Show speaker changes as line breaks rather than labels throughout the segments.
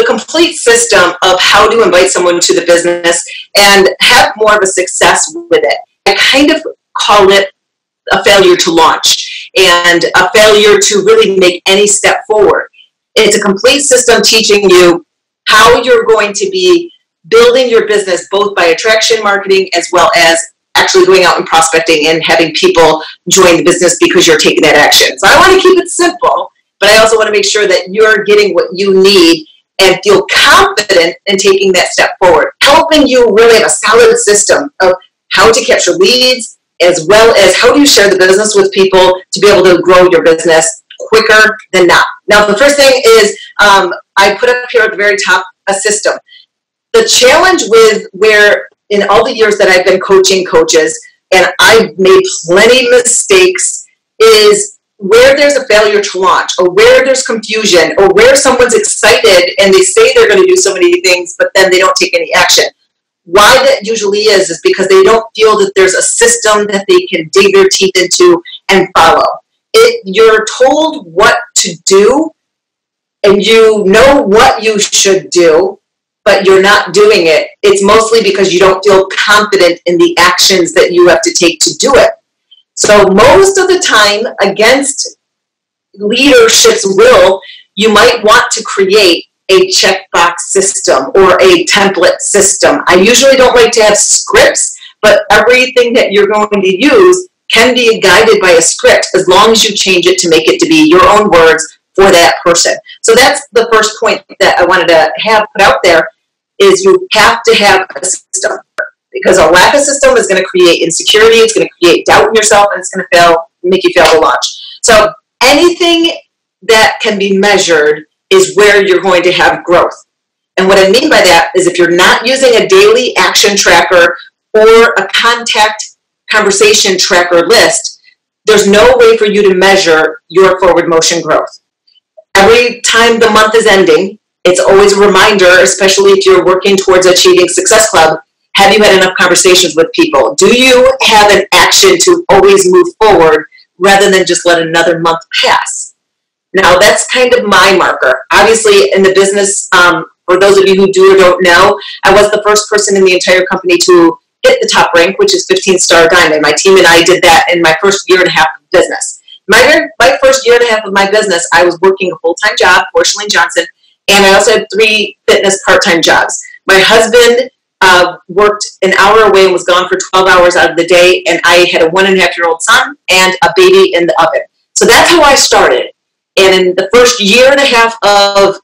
the complete system of how to invite someone to the business and have more of a success with it. I kind of call it a failure to launch and a failure to really make any step forward. It's a complete system teaching you how you're going to be building your business both by attraction marketing as well as actually going out and prospecting and having people join the business because you're taking that action. So I want to keep it simple, but I also want to make sure that you're getting what you need and feel confident in taking that step forward, helping you really have a solid system of how to capture leads, as well as how do you share the business with people to be able to grow your business quicker than not. Now, the first thing is um, I put up here at the very top a system. The challenge with where in all the years that I've been coaching coaches, and I've made plenty of mistakes, is where there's a failure to launch, or where there's confusion, or where someone's excited and they say they're going to do so many things, but then they don't take any action. Why that usually is, is because they don't feel that there's a system that they can dig their teeth into and follow. It, you're told what to do, and you know what you should do, but you're not doing it, it's mostly because you don't feel confident in the actions that you have to take to do it. So, most of the time, against leadership's will, you might want to create a checkbox system or a template system. I usually don't like to have scripts, but everything that you're going to use can be guided by a script as long as you change it to make it to be your own words for that person. So that's the first point that I wanted to have put out there is you have to have a system because a lack of system is going to create insecurity, it's going to create doubt in yourself, and it's going to fail, make you fail to launch. So anything that can be measured is where you're going to have growth. And what I mean by that is if you're not using a daily action tracker or a contact conversation tracker list, there's no way for you to measure your forward motion growth. Every time the month is ending, it's always a reminder, especially if you're working towards achieving Success Club. Have you had enough conversations with people? Do you have an action to always move forward rather than just let another month pass? Now, that's kind of my marker. Obviously, in the business, um, for those of you who do or don't know, I was the first person in the entire company to hit the top rank, which is 15 star diamond. My team and I did that in my first year and a half of business. My, my first year and a half of my business, I was working a full time job for Chalene Johnson and I also had three fitness part-time jobs. My husband uh, worked an hour away and was gone for 12 hours out of the day, and I had a one and a half year old son and a baby in the oven. So that's how I started. And in the first year and a half of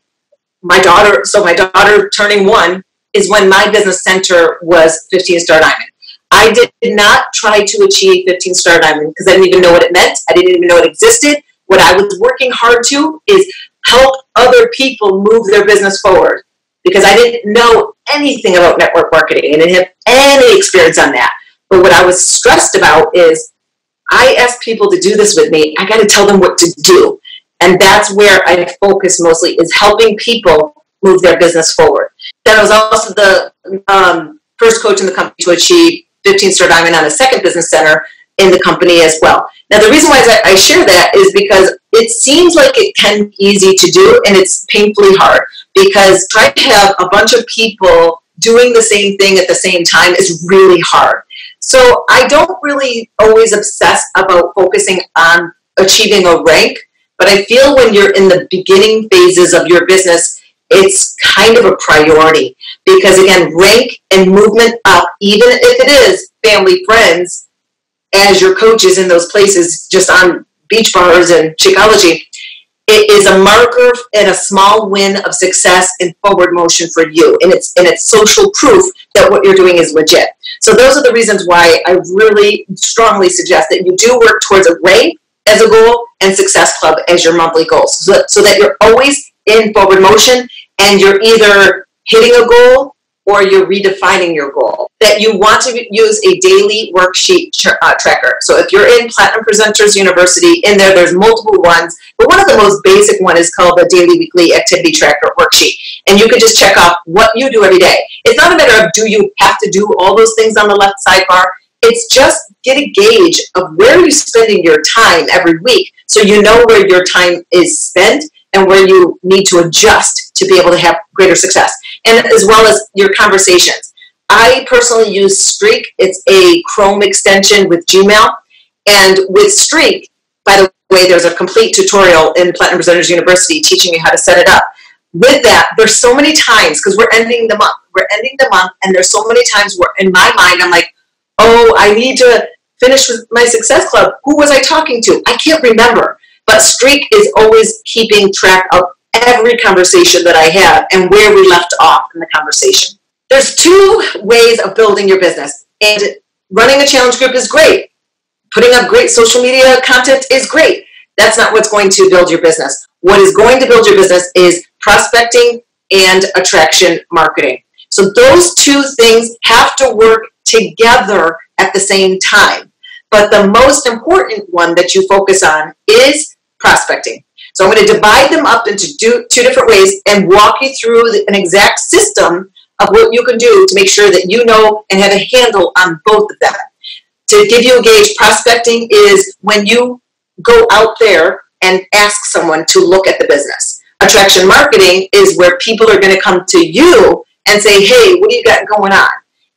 my daughter, so my daughter turning one, is when my business center was 15 Star Diamond. I did not try to achieve 15 Star Diamond because I didn't even know what it meant. I didn't even know it existed. What I was working hard to is help other people move their business forward because I didn't know anything about network marketing and didn't have any experience on that. But what I was stressed about is I ask people to do this with me. I got to tell them what to do. And that's where I focus mostly is helping people move their business forward. Then I was also the um, first coach in the company to achieve 15 star diamond on a second business center in the company as well. Now, the reason why I share that is because it seems like it can be easy to do and it's painfully hard because trying to have a bunch of people doing the same thing at the same time is really hard. So I don't really always obsess about focusing on achieving a rank, but I feel when you're in the beginning phases of your business, it's kind of a priority because again, rank and movement up, even if it is family, friends, as your coaches in those places just on beach bars and Shakeology, it is a marker and a small win of success and forward motion for you. And it's and it's social proof that what you're doing is legit. So those are the reasons why I really strongly suggest that you do work towards a rank as a goal and success club as your monthly goals. So, so that you're always in forward motion and you're either hitting a goal or you're redefining your goal. That you want to use a daily worksheet tra- uh, tracker. So if you're in Platinum Presenters University, in there there's multiple ones, but one of the most basic one is called the Daily Weekly Activity Tracker worksheet. And you can just check off what you do every day. It's not a matter of do you have to do all those things on the left sidebar. It's just get a gauge of where you're spending your time every week so you know where your time is spent and where you need to adjust to be able to have greater success. And as well as your conversations. I personally use Streak. It's a Chrome extension with Gmail. And with Streak, by the way, there's a complete tutorial in Platinum Presenters University teaching you how to set it up. With that, there's so many times, because we're ending the month, we're ending the month, and there's so many times where in my mind, I'm like, oh, I need to finish with my success club. Who was I talking to? I can't remember. But Streak is always keeping track of every conversation that I have and where we left off in the conversation. There's two ways of building your business, and running a challenge group is great. Putting up great social media content is great. That's not what's going to build your business. What is going to build your business is prospecting and attraction marketing. So those two things have to work together at the same time. But the most important one that you focus on is prospecting. So I'm going to divide them up into two, different ways and walk you through an exact system of what you can do to make sure that you know and have a handle on both of them. To give you a gauge, prospecting is when you go out there and ask someone to look at the business. Attraction marketing is where people are going to come to you and say, hey, what do you got going on?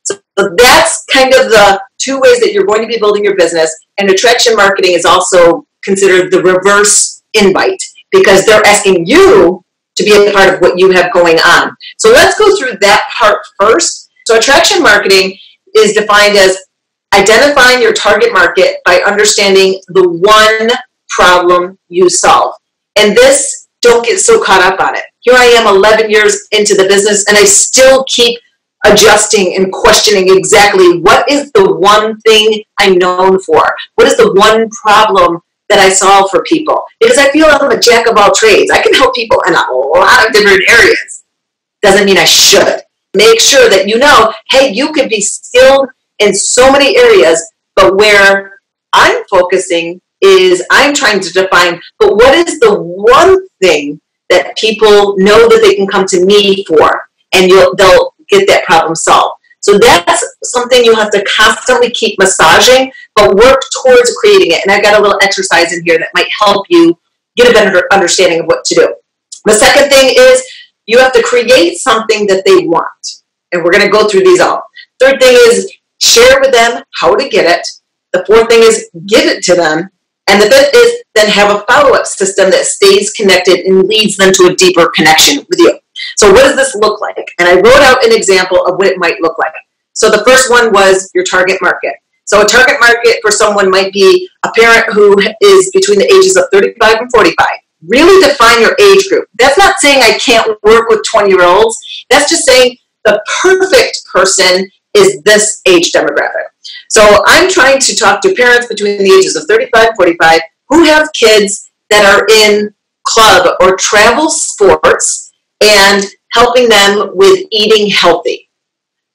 So that's kind of the two ways that you're going to be building your business. And attraction marketing is also considered the reverse invite because they're asking you to be a part of what you have going on. So let's go through that part first. So attraction marketing is defined as identifying your target market by understanding the one problem you solve. And this, don't get so caught up on it. Here I am 11 years into the business and I still keep adjusting and questioning exactly what is the one thing I'm known for? What is the one problem that I solve for people? Because I feel I'm a jack of all trades. I can help people in a lot of different areas. Doesn't mean I should. Make sure that you know, hey, you could be skilled in so many areas, but where I'm focusing is I'm trying to define, but what is the one thing that people know that they can come to me for? And you'll, they'll get that problem solved. So that's something you have to constantly keep massaging, but work towards creating it. And I've got a little exercise in here that might help you get a better understanding of what to do. The second thing is you have to create something that they want. And we're going to go through these all. Third thing is share with them how to get it. The fourth thing is give it to them. And the fifth is then have a follow up system that stays connected and leads them to a deeper connection with you. So what does this look like? And I wrote out an example of what it might look like. So the first one was your target market. So a target market for someone might be a parent who is between the ages of 35 and 45. Really define your age group. That's not saying I can't work with 20 year olds. That's just saying the perfect person is this age demographic. So I'm trying to talk to parents between the ages of 35 and 45 who have kids that are in club or travel sports and helping them with eating healthy.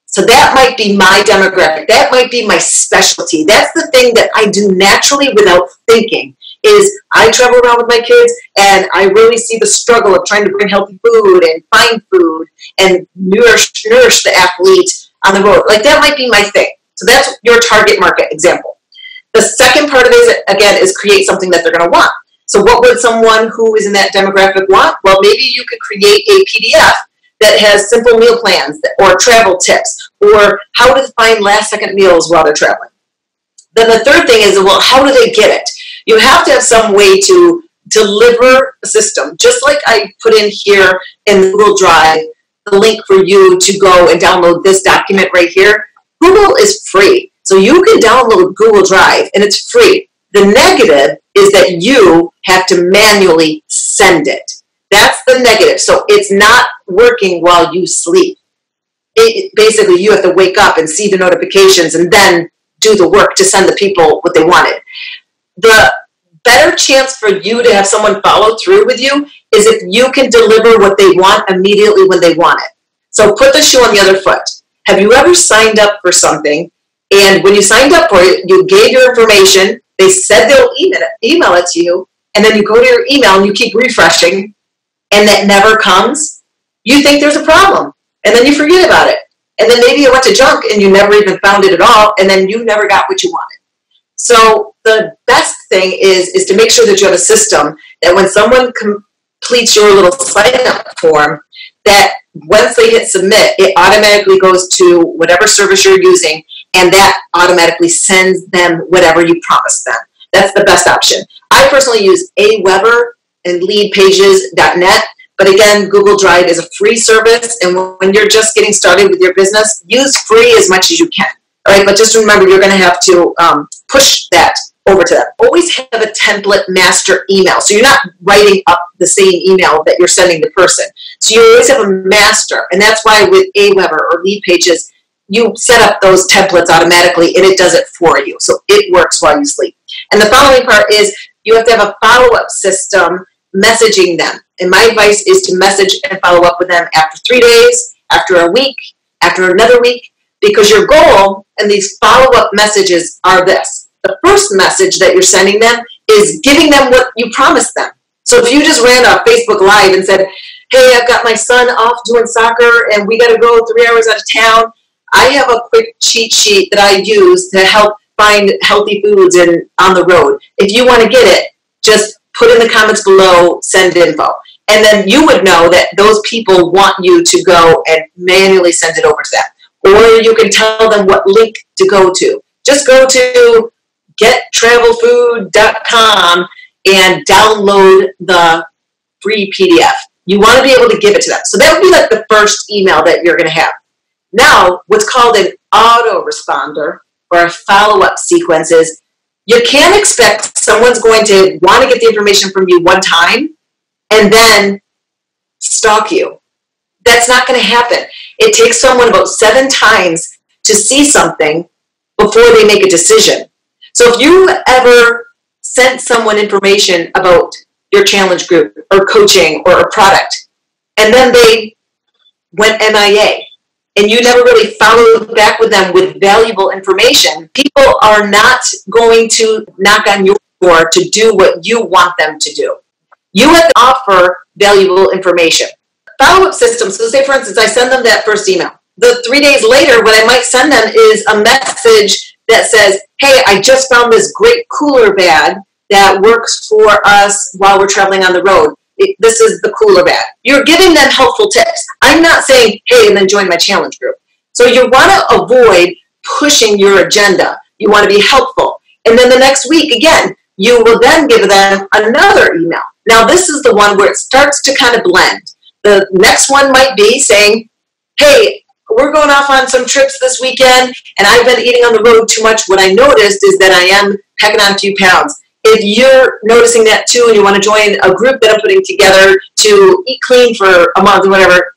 So that might be my demographic. That might be my specialty. That's the thing that I do naturally without thinking is I travel around with my kids and I really see the struggle of trying to bring healthy food and find food and nourish, nourish the athlete on the road. Like that might be my thing. So that's your target market example. The second part of it, again, is create something that they're going to want. So what would someone who is in that demographic want? Well, maybe you could create a PDF that has simple meal plans or travel tips or how to find last second meals while they're traveling. Then the third thing is, well, how do they get it? You have to have some way to deliver a system, just like I put in here in Google Drive, the link for you to go and download this document right here. Google is free. So you can download Google Drive and it's free. The negative is that you have to manually send it. That's the negative. So it's not working while you sleep. It, basically, you have to wake up and see the notifications and then do the work to send the people what they wanted. The better chance for you to have someone follow through with you is if you can deliver what they want immediately when they want it. So put the shoe on the other foot. Have you ever signed up for something and when you signed up for it, you gave your information, they said they'll email it, email it to you, and then you go to your email and you keep refreshing, and that never comes. You think there's a problem, and then you forget about it. And then maybe it went to junk and you never even found it at all, and then you never got what you wanted. So the best thing is is to make sure that you have a system that when someone completes your little sign up form, that once they hit submit, it automatically goes to whatever service you're using, and that automatically sends them whatever you promised them. That's the best option. I personally use AWeber and leadpages.net. But again, Google Drive is a free service, and when you're just getting started with your business, use free as much as you can. All right, but just remember you're going to have to um, push that over to them. Always have a template master email. So you're not writing up the same email that you're sending the person. So you always have a master. And that's why with AWeber or Lead Pages, you set up those templates automatically and it does it for you. So it works while you sleep. And the following part is you have to have a follow-up system messaging them. And my advice is to message and follow up with them after three days, after a week, after another week, because your goal and these follow-up messages are this. The first message that you're sending them is giving them what you promised them. So if you just ran a Facebook Live and said, hey, I've got my son off doing soccer and we got to go three hours out of town, I have a quick cheat sheet that I use to help find healthy foods in, on the road. If you want to get it, just put in the comments below, send info. And then you would know that those people want you to go and manually send it over to them. Or you can tell them what link to go to. Just go to gettravelfood.com and download the free PDF. You want to be able to give it to them. So that would be like the first email that you're going to have. Now, what's called an autoresponder or a follow-up sequence is you can't expect someone's going to want to get the information from you one time and then stalk you. That's not going to happen. It takes someone about seven times to see something before they make a decision. So if you ever sent someone information about your challenge group or coaching or a product, and then they went MIA, and you never really followed back with them with valuable information, people are not going to knock on your door to do what you want them to do. You have to offer valuable information. Follow up systems. So, say for instance, I send them that first email. The three days later, what I might send them is a message that says, Hey, I just found this great cooler bag that works for us while we're traveling on the road this is the cooler bag. You're giving them helpful tips. I'm not saying, hey, and then join my challenge group. So you want to avoid pushing your agenda. You want to be helpful. And then the next week, again, you will then give them another email. Now, this is the one where it starts to kind of blend. The next one might be saying, hey, we're going off on some trips this weekend, and I've been eating on the road too much. What I noticed is that I am packing on a few pounds if you're noticing that too and you want to join a group that I'm putting together to eat clean for a month or whatever,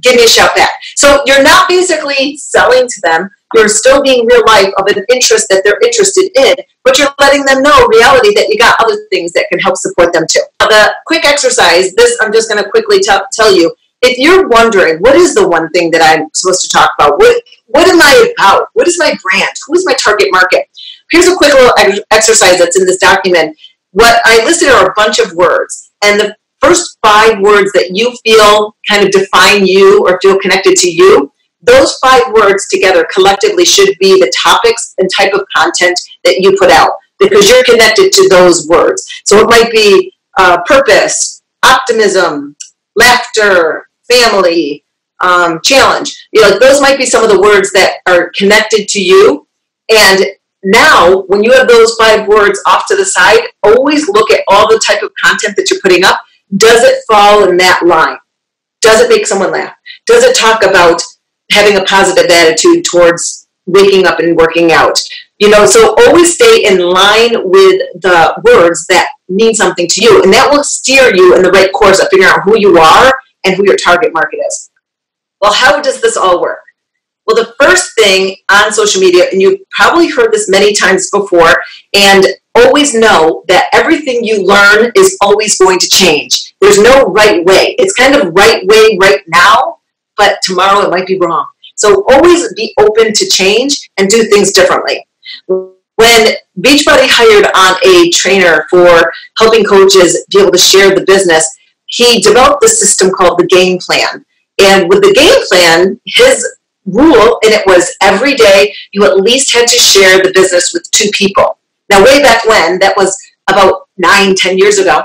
give me a shout back. So you're not basically selling to them. You're still being real life of an interest that they're interested in, but you're letting them know reality that you got other things that can help support them too. Now, the quick exercise, this I'm just going to quickly t- tell you. If you're wondering, what is the one thing that I'm supposed to talk about? What, what am I about? What is my brand? Who is my target market? Here's a quick little exercise that's in this document. What I listed are a bunch of words, and the first five words that you feel kind of define you or feel connected to you, those five words together collectively should be the topics and type of content that you put out because you're connected to those words. So it might be uh, purpose, optimism, laughter, family, um, challenge. You know, those might be some of the words that are connected to you. And now when you have those five words off to the side always look at all the type of content that you're putting up. Does it fall in that line? Does it make someone laugh? Does it talk about having a positive attitude towards waking up and working out? You know so always stay in line with the words that mean something to you and that will steer you in the right course of figuring out who you are and who your target market is. Well how does this all work well, the first thing on social media, and you've probably heard this many times before, and always know that everything you learn is always going to change. There's no right way. It's kind of right way right now, but tomorrow it might be wrong. So always be open to change and do things differently. When Beachbody hired on a trainer for helping coaches be able to share the business, he developed this system called the game plan. And with the game plan, his rule, and it was every day you at least had to share the business with two people. Now, way back when, that was about nine, ten years ago,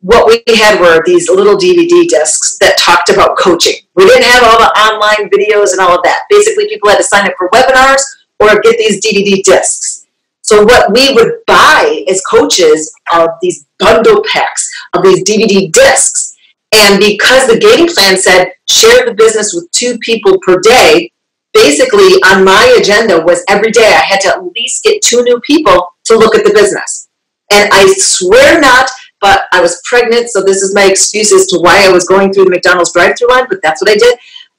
what we had were these little DVD discs that talked about coaching. We didn't have all the online videos and all of that. Basically, people had to sign up for webinars or get these DVD discs. So what we would buy as coaches are these bundle packs of these DVD discs. And because the game plan said share the business with two people per day, basically on my agenda was every day I had to at least get two new people to look at the business. And I swear not, but I was pregnant, so this is my excuse as to why I was going through the McDonald's drive-through line, but that's what I did.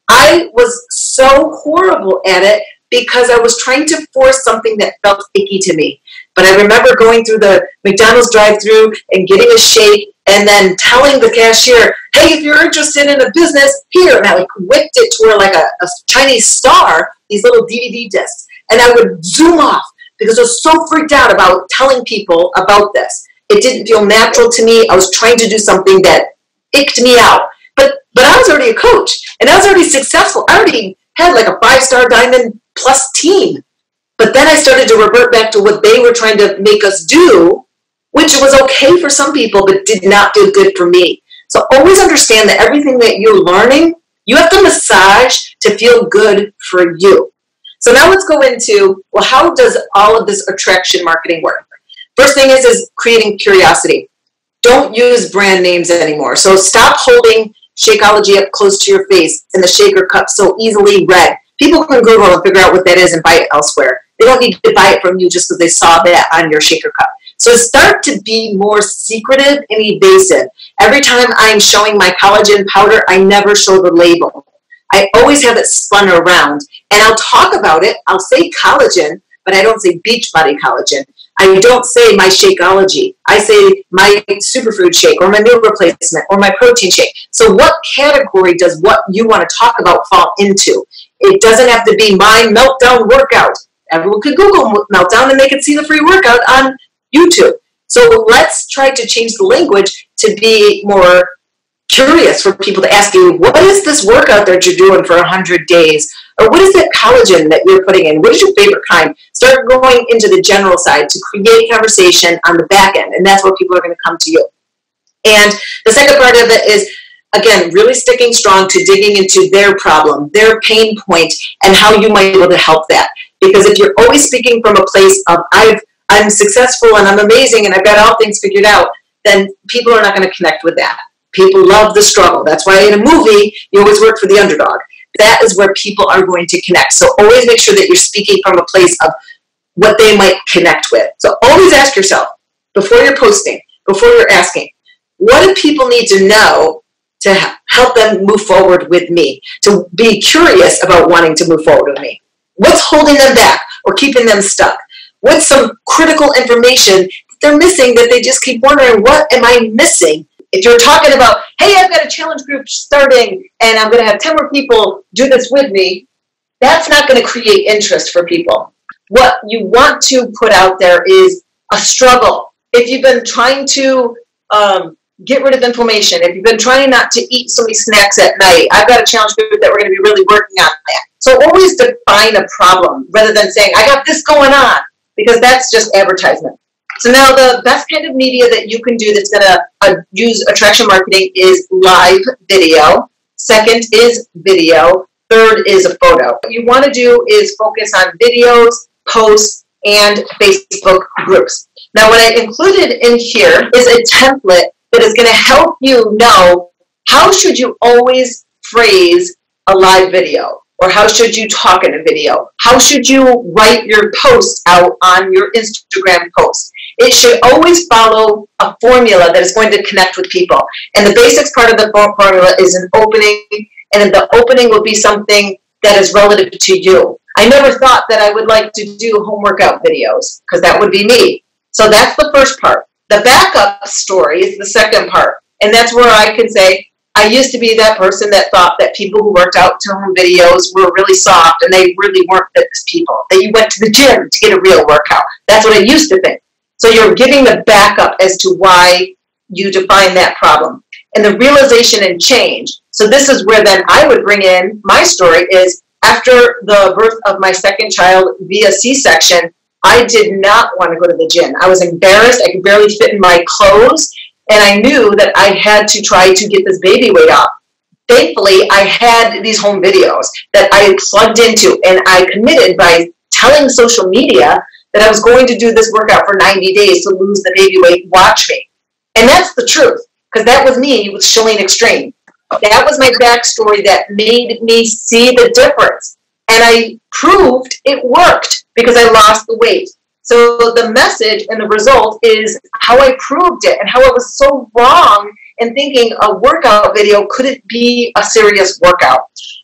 I was so horrible at it because I was trying to force something that felt icky to me. But I remember going through the McDonald's drive-through and getting a shake and then telling the cashier, hey, if you're interested in a business, here. And I like whipped it to where like a, a Chinese star, these little DVD discs. And I would zoom off because I was so freaked out about telling people about this. It didn't feel natural to me. I was trying to do something that icked me out. But but I was already a coach and I was already successful. I already had like a five star diamond plus team. But then I started to revert back to what they were trying to make us do, which was okay for some people, but did not feel good for me. So always understand that everything that you're learning, you have to massage to feel good for you. So now let's go into, well, how does all of this attraction marketing work? First thing is, is creating curiosity. Don't use brand names anymore. So stop holding Shakeology up close to your face and the shaker cup so easily read. People can Google and figure out what that is and buy it elsewhere. They don't need to buy it from you just because they saw that on your shaker cup. So start to be more secretive and evasive. Every time I'm showing my collagen powder, I never show the label. I always have it spun around and I'll talk about it. I'll say collagen, but I don't say Beachbody collagen. I don't say my Shakeology. I say my superfood shake or my meal replacement or my protein shake. So what category does what you want to talk about fall into? It doesn't have to be my meltdown workout. Everyone could Google meltdown and they can see the free workout on YouTube. So let's try to change the language to be more curious for people to ask you, what is this workout that you're doing for 100 days? Or what is that collagen that you're putting in? What is your favorite kind? Start going into the general side to create conversation on the back end, and that's where people are going to come to you. And the second part of it is, again, really sticking strong to digging into their problem, their pain point, and how you might be able to help that. Because if you're always speaking from a place of, I've, I'm successful and I'm amazing and I've got all things figured out, then people are not going to connect with that. People love the struggle. That's why in a movie, you always work for the underdog. That is where people are going to connect. So always make sure that you're speaking from a place of what they might connect with. So always ask yourself before you're posting, before you're asking, what do people need to know to help them move forward with me, to be curious about wanting to move forward with me? What's holding them back or keeping them stuck? What's some critical information that they're missing that they just keep wondering, what am I missing if you're talking about, hey, I've got a challenge group starting and I'm going to have 10 more people do this with me, that's not going to create interest for people. What you want to put out there is a struggle. If you've been trying to um, get rid of inflammation, if you've been trying not to eat so many snacks at night, I've got a challenge group that we're going to be really working on that. So always define a problem rather than saying, I got this going on, because that's just advertisement. So now the best kind of media that you can do that's going to uh, use attraction marketing is live video. Second is video. Third is a photo. What you want to do is focus on videos, posts, and Facebook groups. Now what I included in here is a template that is going to help you know how should you always phrase a live video or how should you talk in a video? How should you write your post out on your Instagram post? It should always follow a formula that is going to connect with people. And the basics part of the formula is an opening, and the opening will be something that is relative to you. I never thought that I would like to do home workout videos because that would be me. So that's the first part. The backup story is the second part. And that's where I can say, I used to be that person that thought that people who worked out to home videos were really soft and they really weren't fitness people. That you went to the gym to get a real workout. That's what I used to think. So you're giving the backup as to why you define that problem. And the realization and change. So this is where then I would bring in my story is after the birth of my second child via C-section, I did not want to go to the gym. I was embarrassed. I could barely fit in my clothes. And I knew that I had to try to get this baby weight off. Thankfully, I had these home videos that I plugged into, and I committed by telling social media that I was going to do this workout for 90 days to lose the baby weight. Watch me. And that's the truth, because that was me with ChaLEAN Extreme. That was my backstory that made me see the difference. And I proved it worked because I lost the weight. So the message and the result is how I proved it and how I was so wrong in thinking a workout video couldn't be a serious workout.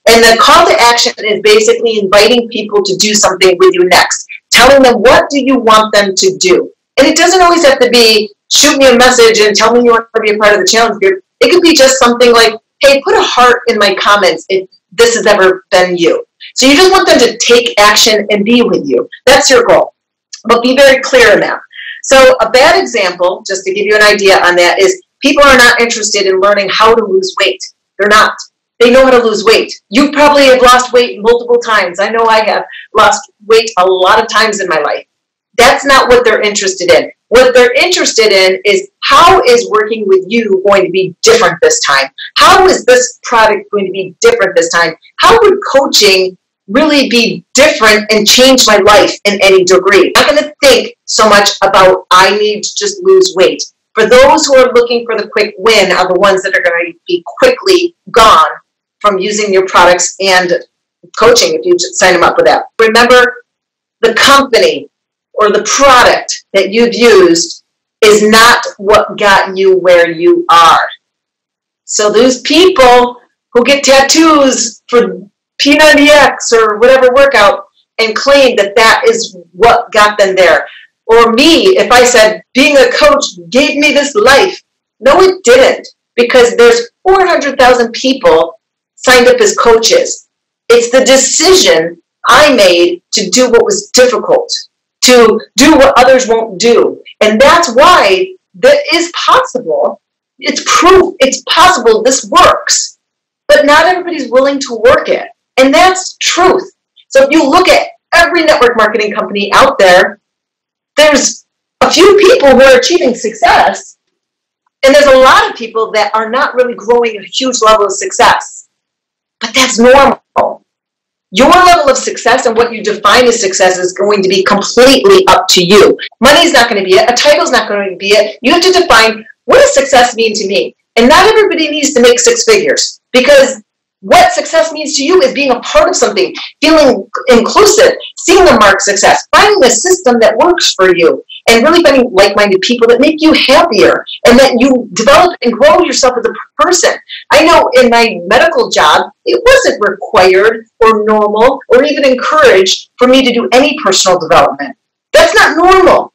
And the call to action is basically inviting people to do something with you next, telling them what do you want them to do. And it doesn't always have to be shoot me a message and tell me you want to be a part of the challenge group. It could be just something like, hey, put a heart in my comments if this has ever been you. So you just want them to take action and be with you. That's your goal. But be very clear in that. So a bad example, just to give you an idea on that, is people are not interested in learning how to lose weight. They're not. They know how to lose weight. You probably have lost weight multiple times. I know I have lost weight a lot of times in my life. That's not what they're interested in. What they're interested in is how is working with you going to be different this time? How is this product going to be different this time? How would coaching really be different and change my life in any degree? I'm not going to think so much about I need to just lose weight. For those who are looking for the quick win are the ones that are going to be quickly gone from using your products and coaching if you sign them up with that. Remember, the company or the product that you've used is not what got you where you are. So those people who get tattoos for P90X or whatever workout and claim that that is what got them there. Or me, if I said being a coach gave me this life. No, it didn't because there's 400,000 people signed up as coaches. It's the decision I made to do what was difficult to do what others won't do. And that's why that is possible. It's proof it's possible this works. But not everybody's willing to work it. And that's truth. So if you look at every network marketing company out there, there's a few people who are achieving success, and there's a lot of people that are not really growing a huge level of success. But that's normal your level of success and what you define as success is going to be completely up to you. Money is not going to be it. A title is not going to be it. You have to define what does success mean to me? And not everybody needs to make six figures because what success means to you is being a part of something, feeling inclusive, seeing the mark success, finding a system that works for you, and really finding like-minded people that make you happier and that you develop and grow yourself as a person. I know in my medical job, it wasn't required or normal or even encouraged for me to do any personal development. That's not normal.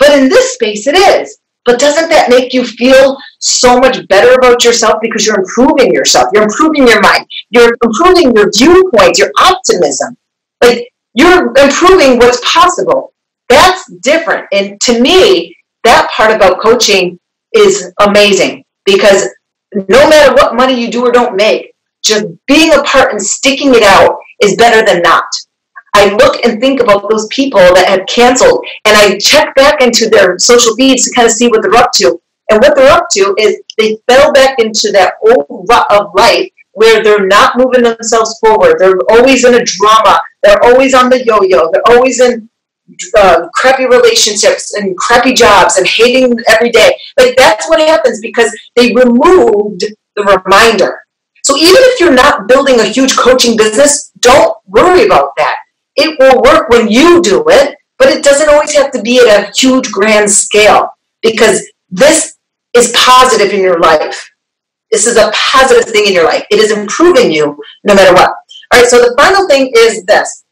But in this space, it is. But doesn't that make you feel so much better about yourself because you're improving yourself? You're improving your mind. You're improving your viewpoint, your optimism. Like you're improving what's possible. That's different. And to me, that part about coaching is amazing because no matter what money you do or don't make, just being a part and sticking it out is better than not. I look and think about those people that have canceled and I check back into their social feeds to kind of see what they're up to. And what they're up to is they fell back into that old rut of life where they're not moving themselves forward. They're always in a drama. They're always on the yo-yo. They're always in uh, crappy relationships and crappy jobs and hating every day. Like that's what happens because they removed the reminder. So even if you're not building a huge coaching business, don't worry about that. It will work when you do it, but it doesn't always have to be at a huge grand scale because this is positive in your life. This is a positive thing in your life. It is improving you no matter what. All right, so the final thing is this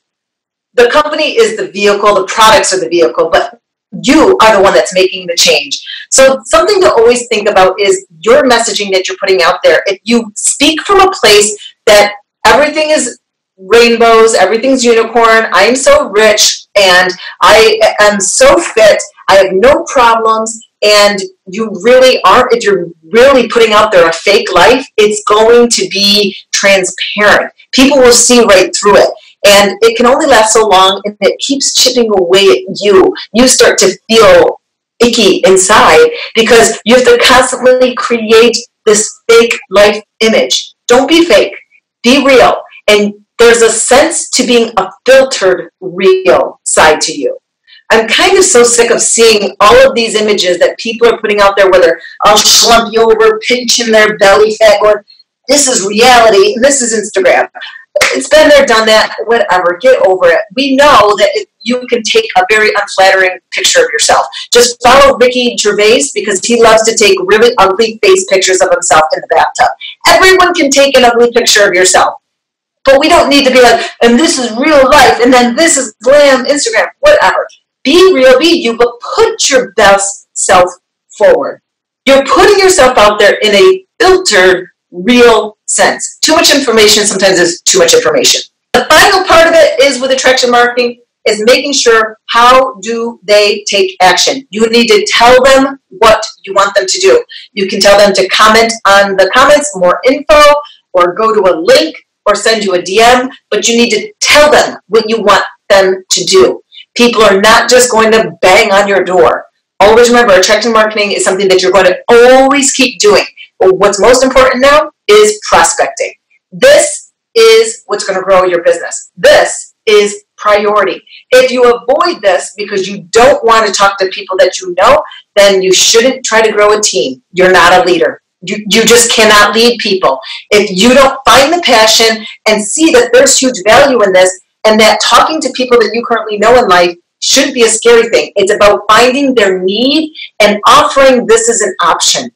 the company is the vehicle, the products are the vehicle, but you are the one that's making the change. So something to always think about is your messaging that you're putting out there. If you speak from a place that everything is rainbows, everything's unicorn, I am so rich and I am so fit, I have no problems, and you really aren't, if you're really putting out there a fake life, it's going to be transparent. People will see right through it and it can only last so long and it keeps chipping away at you you start to feel icky inside because you have to constantly create this fake life image. Don't be fake. Be real. And there's a sense to being a filtered real side to you. I'm kind of so sick of seeing all of these images that people are putting out there where they're all you over, pinching their belly fat, going, this is reality, this is Instagram. It's been there, done that, whatever, get over it. We know that you can take a very unflattering picture of yourself. Just follow Ricky Gervais because he loves to take really ugly face pictures of himself in the bathtub. Everyone can take an ugly picture of yourself. But we don't need to be like, and this is real life, and then this is glam Instagram, whatever. Be real, be you, but put your best self forward. You're putting yourself out there in a filtered, real sense. Too much information sometimes is too much information. The final part of it is with attraction marketing is making sure how do they take action. You need to tell them what you want them to do. You can tell them to comment on the comments, more info, or go to a link or send you a DM, but you need to tell them what you want them to do. People are not just going to bang on your door. Always remember, attraction marketing is something that you're going to always keep doing. But what's most important now is prospecting. This is what's going to grow your business. This is priority. If you avoid this because you don't want to talk to people that you know, then you shouldn't try to grow a team. You're not a leader. You, you just cannot lead people. If you don't find the passion and see that there's huge value in this, and that talking to people that you currently know in life shouldn't be a scary thing. It's about finding their need and offering this as an option.